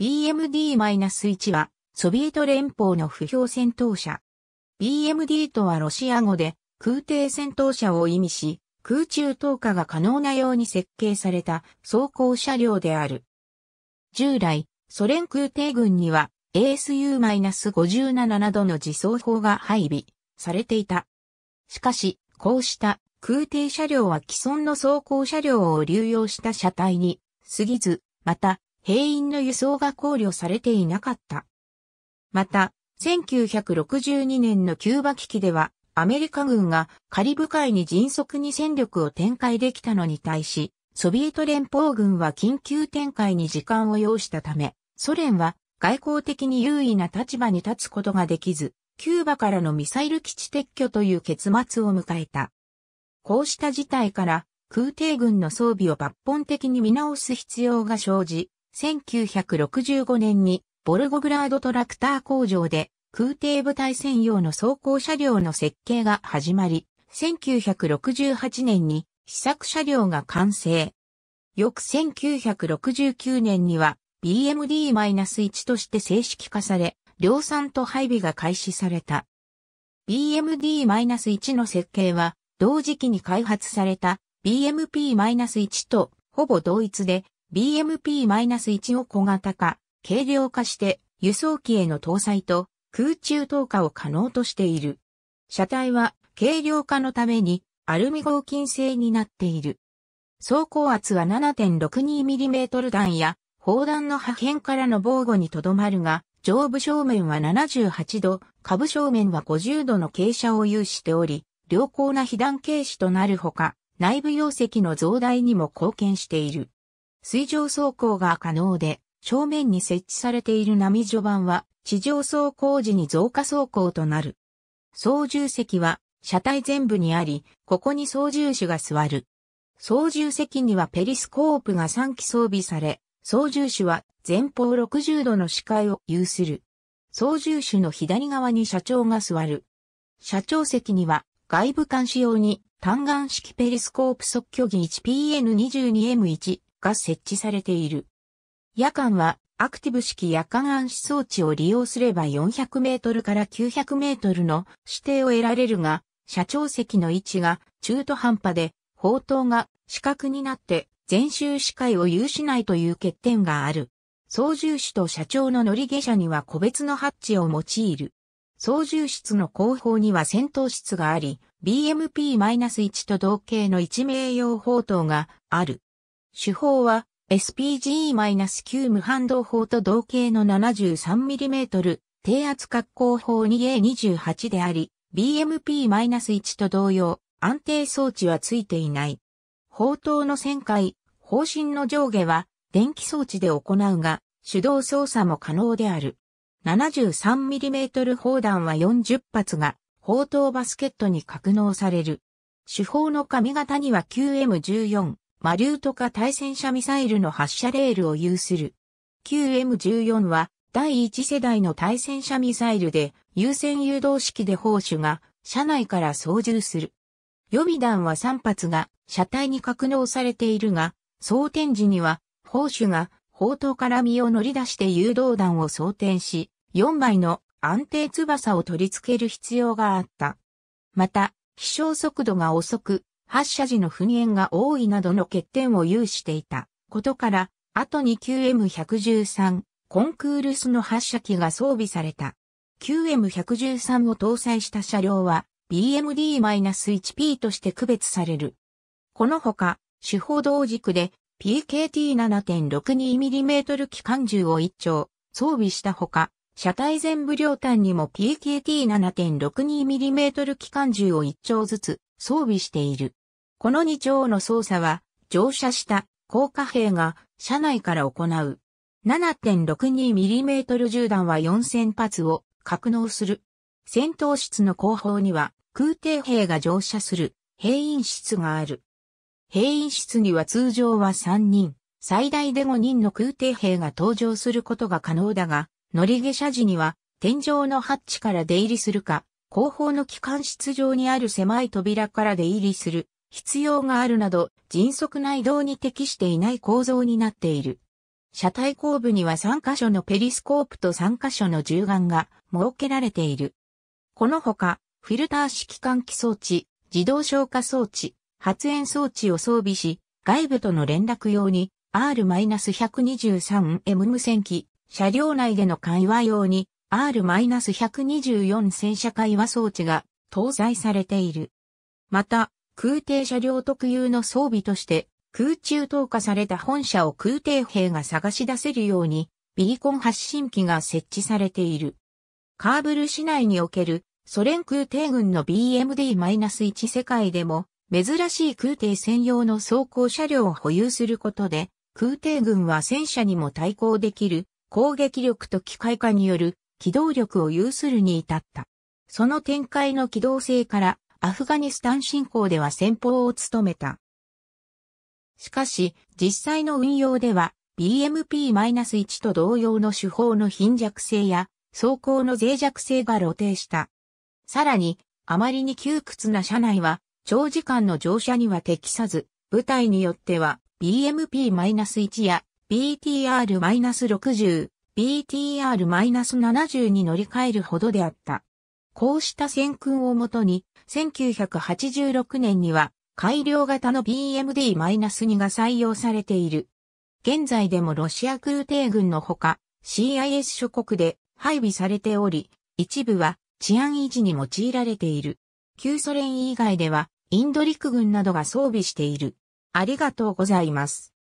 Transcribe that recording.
BMD-1 はソビエト連邦の不評戦闘車。BMD とはロシア語で空挺戦闘車を意味し、空中投下が可能なように設計された装甲車両である。従来、ソ連空挺軍には ASU-57 などの自走砲が配備されていた。しかし、こうした空挺車両は既存の装甲車両を流用した車体に過ぎず、また、兵員の輸送が考慮されていなかった。また、1962年のキューバ危機では、アメリカ軍がカリブ海に迅速に戦力を展開できたのに対し、ソビエト連邦軍は緊急展開に時間を要したため、ソ連は外交的に優位な立場に立つことができず、キューバからのミサイル基地撤去という結末を迎えた。こうした事態から空挺軍の装備を抜本的に見直す必要が生じ、1965年にボルゴグラードトラクター工場で空挺部隊専用の装甲車両の設計が始まり、1968年に試作車両が完成。翌1969年には BMD-1 として正式化され、量産と配備が開始された。BMD-1 の設計は同時期に開発された BMP-1 とほぼ同一で BMP-1 を小型化、軽量化して輸送機への搭載と空中投下を可能としている。車体は軽量化のためにアルミ合金製になっている。走行圧は 7.62mm 弾や砲弾の破片からの防護にとどまるが、上部正面は78度、下部正面は50度の傾斜を有しており、良好な被弾形視となるほか、内部容積の増大にも貢献している。水上走行が可能で、正面に設置されている波序盤は、地上走行時に増加走行となる。操縦席は、車体全部にあり、ここに操縦手が座る。操縦席にはペリスコープが3機装備され、操縦手は前方60度の視界を有する。操縦手の左側に社長が座る。社長席には外部監視用に単眼式ペリスコープ測距儀 1PN22M1 が設置されている。夜間はアクティブ式夜間暗視装置を利用すれば400メートルから900メートルの指定を得られるが、車長席の位置が中途半端で、砲塔が四角になって全周視界を有しないという欠点がある。操縦士と社長の乗り下車には個別のハッチを用いる。操縦室の後方には戦闘室があり、BMP-1 と同型の一名用砲塔がある。手法は SPG-9 無反動砲と同型の 73mm 低圧滑降砲 2A28 であり、BMP-1 と同様、安定装置はついていない。砲塔の旋回、方針の上下は電気装置で行うが、手動操作も可能である。73mm 砲弾は40発が、砲塔バスケットに格納される。手法の髪型には QM14、マリュートカ対戦車ミサイルの発射レールを有する。QM14 は第一世代の対戦車ミサイルで優先誘導式で砲手が車内から操縦する。予備弾は3発が車体に格納されているが、装填時には砲手が砲塔から身を乗り出して誘導弾を装填し、4枚の安定翼を取り付ける必要があった。また、飛翔速度が遅く、発射時の噴煙が多いなどの欠点を有していたことから、後に QM113 コンクールスの発射機が装備された。QM113 を搭載した車両は BMD-1P として区別される。このほか、手法同軸で PKT7.62mm 機関銃を一丁装備したほか、車体全部両端にも PKT7.62mm 機関銃を一丁ずつ装備している。この2丁の操作は乗車した降下兵が車内から行う。7.62mm 銃弾は4000発を格納する。戦闘室の後方には空挺兵が乗車する兵員室がある。兵員室には通常は3人、最大で5人の空挺兵が登場することが可能だが、乗り下車時には天井のハッチから出入りするか、後方の機関室上にある狭い扉から出入りする必要があるなど迅速な移動に適していない構造になっている。車体後部には3箇所のペリスコープと3箇所の銃眼が設けられている。このほか、フィルター式換気装置、自動消火装置、発煙装置を装備し、外部との連絡用に R-123M 無線機、車両内での会話用に R-124 戦車会話装置が搭載されている。また、空挺車両特有の装備として空中投下された本社を空挺兵が探し出せるようにビーコン発信機が設置されている。カーブル市内におけるソ連空挺軍の BMD-1 世界でも珍しい空挺専用の走行車両を保有することで空挺軍は戦車にも対抗できる攻撃力と機械化による機動力を有するに至った。その展開の機動性からアフガニスタン侵攻では先鋒を務めた。しかし、実際の運用では BMP-1 と同様の手法の貧弱性や走行の脆弱性が露呈した。さらに、あまりに窮屈な車内は長時間の乗車には適さず、部隊によっては BMP-1 や BTR-60、BTR-70 に乗り換えるほどであった。こうした戦訓をもとに、1986年には改良型の BMD-2 が採用されている。現在でもロシア空挺軍のほか CIS 諸国で配備されており、一部は治安維持に用いられている。旧ソ連以外ではインド陸軍などが装備している。ありがとうございます。